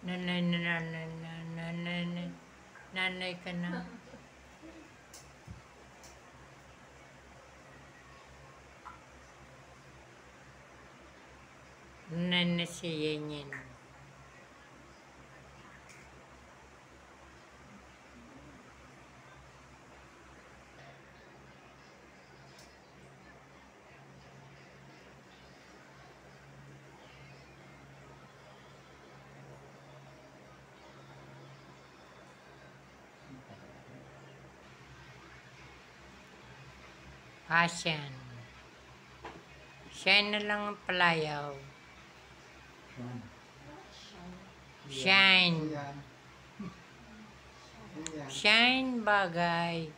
Nanay, nanay, nanay, nanay, nanay ka na. Nanay si Yenyen. Passion. Siya na lang ang palayaw. Shine. Shine bagay.